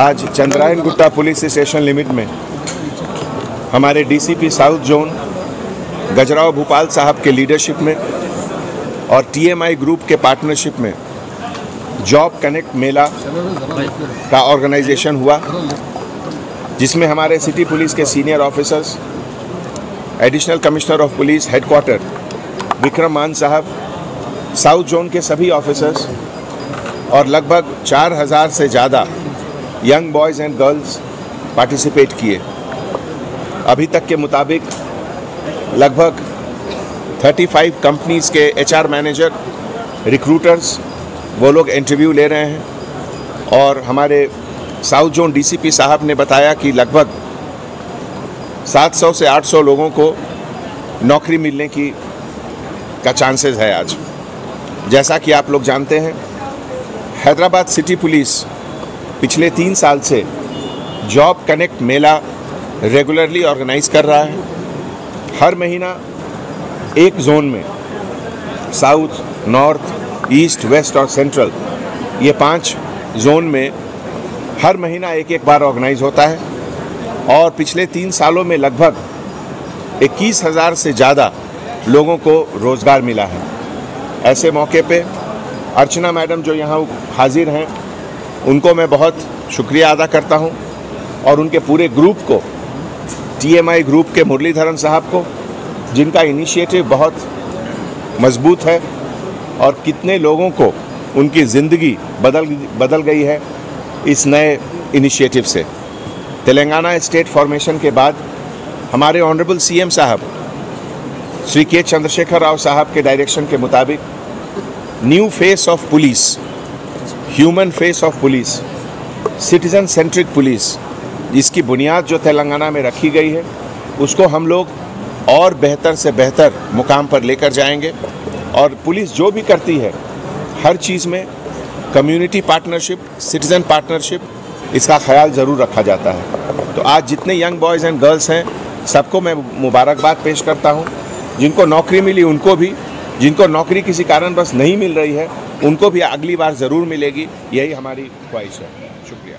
आज Chandrayangutta police station limit में हमारे DCP south zone, Gajarao Bhupal साहब के लीडरशिप में और टीएमआई ग्रुप के पार्टनरशिप में जॉब कनेक्ट मेला का ऑर्गेनाइजेशन हुआ, जिसमें हमारे सिटी पुलिस के senior officers, additional commissioner of police headquarter Vikram Mann साहब, साउथ जोन के सभी ऑफिसर्स और लगभग चार हज़ार से ज़्यादा young boys and girls participate किए। अभी तक के मुताबिक लगभग 35 कंपनीज़ के एचआर मैनेजर रिक्रूटर्स वो लोग इंटरव्यू ले रहे हैं। और हमारे साउथ जोन डीसीपी साहब ने बताया कि लगभग 700 से 800 लोगों को नौकरी मिलने की का चांसेस है आज। जैसा कि आप लोग जानते हैं, हैदराबाद सिटी पुलिस पिछले तीन साल से जॉब कनेक्ट मेला रेगुलरली ऑर्गेनाइज कर रहा है। हर महीना एक जोन में, साउथ, नॉर्थ, ईस्ट, वेस्ट और सेंट्रल, ये पाँच जोन में हर महीना एक एक बार ऑर्गेनाइज होता है। और पिछले तीन सालों में लगभग इक्कीस हज़ार से ज़्यादा लोगों को रोज़गार मिला है। ऐसे मौके पे अर्चना मैडम जो यहाँ हाजिर हैं उनको मैं बहुत शुक्रिया अदा करता हूँ और उनके पूरे ग्रुप को टीएमआई ग्रुप के मुरलीधरन साहब को, जिनका इनिशिएटिव बहुत मज़बूत है और कितने लोगों को उनकी ज़िंदगी बदल बदल गई है इस नए इनिशिएटिव से। तेलंगाना स्टेट फॉर्मेशन के बाद हमारे ऑनरेबल सीएम साहब, श्री के चंद्रशेखर राव साहब के डायरेक्शन के मुताबिक new face of police human face of police citizen centric police इसकी बुनियाद जो तेलंगाना में रखी गई है, उसको हम लोग और बेहतर से बेहतर मुकाम पर लेकर जाएँगे। और पुलिस जो भी करती है, हर चीज़ में कम्युनिटी पार्टनरशिप सिटीज़न पार्टनरशिप इसका ख्याल ज़रूर रखा जाता है। तो आज जितने यंग बॉयज़ एंड गर्ल्स हैं, सबको मैं मुबारकबाद पेश करता हूँ। जिनको नौकरी मिली, उनको भी जिनको नौकरी किसी कारण बस नहीं मिल रही है, उनको भी अगली बार ज़रूर मिलेगी। यही हमारी ख्वाहिश है। शुक्रिया।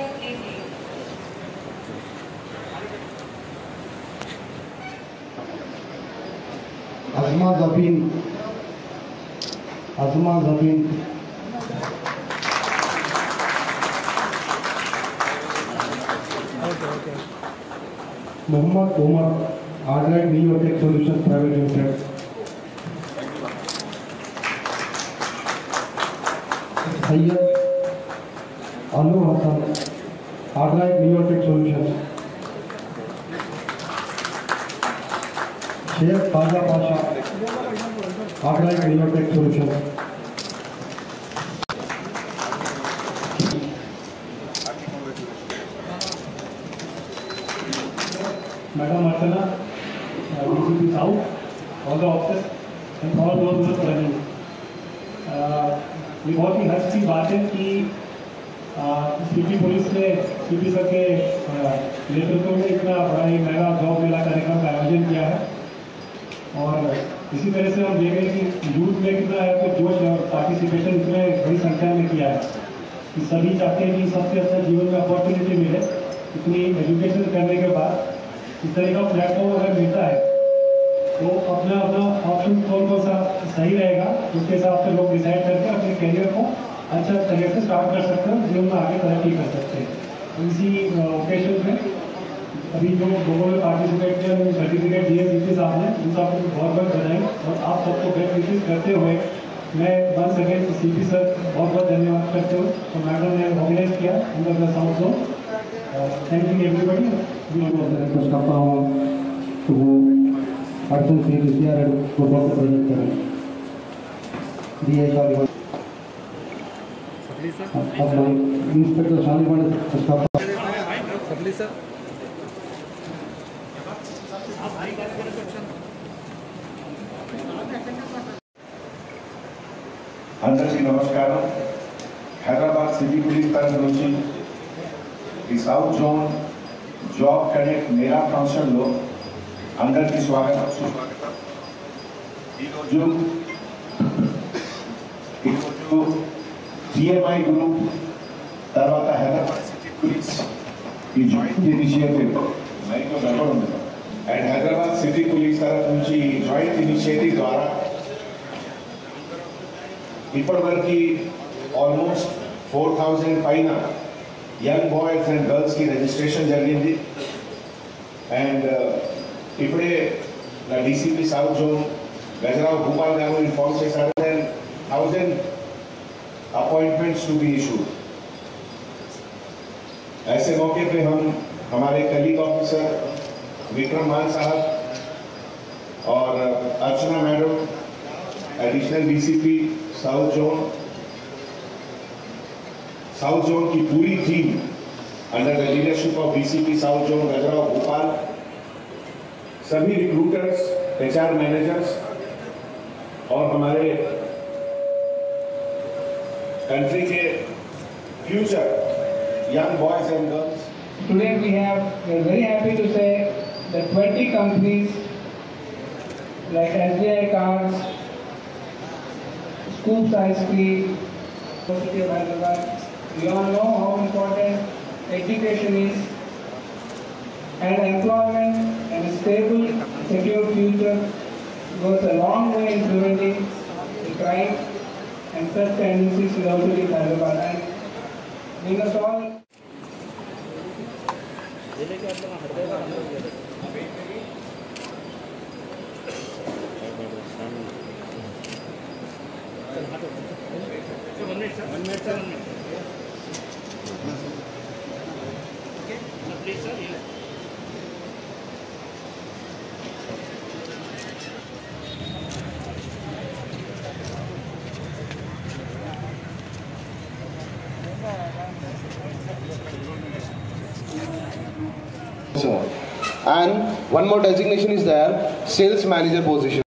Azma Jabeen Azma Jabeen Mohammad Umar आर्डलाइट New York solution private limited Syed Anoor Hasan आर्डलाइट New York solution Sheikh Khaja Pasha uh, and all those who are present. Uh, ये बहुत ही हर्ष की बात है कि सिटी पुलिस ने सिटी सर के uh, नेतृत्व में इतना बड़ा ही मेगा जॉब मेला कार्यक्रम का आयोजन किया है। और इसी तरह से हम देख कि यूथ में कितना है तो जोश और पार्टिसिपेशन इसमें बड़ी संख्या में किया है कि सभी चाहते हैं कि सबसे अच्छा जीवन में अपॉर्चुनिटी मिले। इतनी एजुकेशन करने के बाद इस तरह का प्लेटफॉर्म अगर मिलता है तो अपना अपना ऑप्शन कौन कौन सा सही रहेगा, उसके हिसाब से लोग डिसाइड करके अपने करियर को अच्छा तरीके से स्टार्ट कर सकते हैं जीवन में आगे तरक्की कर सकते हैं। इसी ओकेजन में अभी जो ने पार्टिसिपेट किया सर्टिफिकेट दिए डी साहब ने उन सबको बहुत बहुत बधाई और आप सबको बेस्ट विशेष करते हुए मैं one second C P sir बहुत बहुत धन्यवाद करते हूँ तो मैडम ने ऑर्गेनाइज किया under the south zone thank you everybody request करता हूँ तो वो अर्जुन सिंह विद्या को प्रेजेंट करें D H R inspector Shaliwad staff అందరికీ నమస్కారం హైదరాబాద్ సిటీ పోలీస్ తరఫు నుంచి ఈ సౌత్ జోన్ జాబ్ కనెక్ట్ మేరా ఫంక్షన్లో అందరికీ స్వాగతం సుస్వాగతం ఈరోజు ఈరోజు జిఎంఐ గ్రూప్ తర్వాత హైదరాబాద్ సిటీ పోలీస్ ఈ జాయింట్ ఇనిషియేటివ్ మైక్లో గడపడం ఉంది అండ్ హైదరాబాద్ సిటీ పోలీస్ తరఫు నుంచి ఈ జాయింట్ ఇనిషియేటివ్ ద్వారా ఇప్పటివరకు ఆల్మోస్ట్ ఫోర్ థౌజండ్ పైన యంగ్ బాయ్స్ అండ్ గర్ల్స్కి రిజిస్ట్రేషన్ జరిగింది అండ్ ఇప్పుడే నా DCP south zone Gajarao Bhupal garu inform చేశారు and thousand appointments to be issued ऐसे मौके पे हम हमारे कलीग ऑफिसर विक्रम मान साहब और Archana madam additional DCP south zone south zone की पूरी team under the leadership of DCP south zone Gajarao Bhopal सभी रिक्रूटर्स एचआर मैनेजर्स और हमारे कंट्री के future young boys and girls have, we are very happy to say that 20 companies like SBI Cards, Scoops Ice Cream, University of Hyderabad, we all know how important education is and employment and a stable, secure future goes a long way in preventing the crime and such tendencies in our city Hyderabad. And we must all And one more designation is there, sales manager position.